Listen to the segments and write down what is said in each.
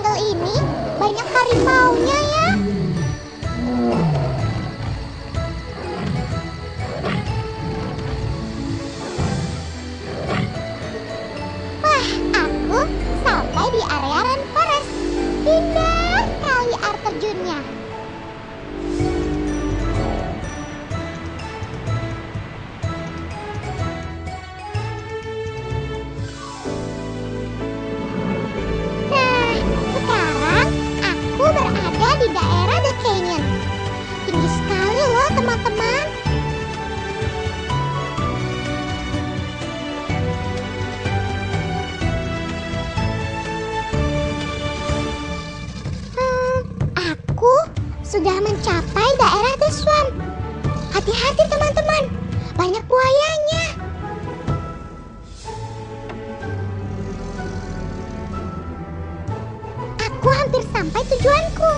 jungle ini banyak harimau. sudah mencapai daerah Deswan. Hati-hati teman-teman, banyak buayanya. Aku hampir sampai tujuanku.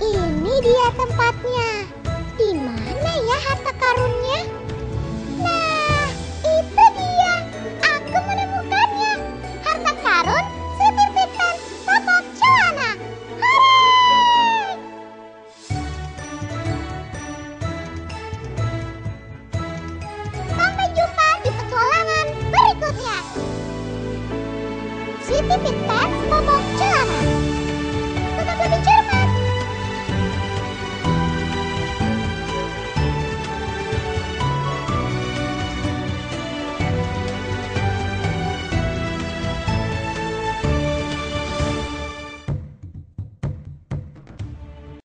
Ini dia tempatnya. 来，梦，这。